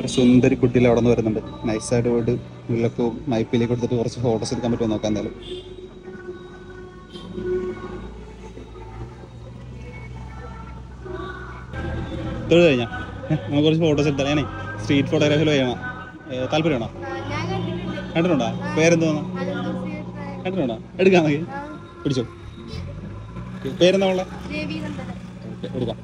ഒരു സുന്ദരി കുട്ടിയിൽ അവിടെ നിന്ന് വരുന്നുണ്ട്. നൈസായിട്ട് പോയിട്ട് ഉള്ളൊക്കെ മൈപ്പിലേക്ക് കൊടുത്തിട്ട് കുറച്ച് ഫോട്ടോസ് എടുക്കാൻ പറ്റുമോ നോക്കാം എന്തായാലും. തൊഴിൽ കഴിഞ്ഞാ? നമുക്ക് കുറച്ച് ഫോട്ടോസ് എടുത്താൽ ഞാനേ സ്ട്രീറ്റ് ഫോട്ടോഗ്രാഫിയിൽ ചെയ്യണം താല്പര്യമാണോ കണ്ടിട്ടുണ്ടോ? പേരെന്തോന്നാ കണ്ടിട്ടുണ്ടോ? എടുക്കാം നമുക്ക്. പിടിച്ചോ. പേരെന്താ ഉള്ളത്? എടുക്കാം.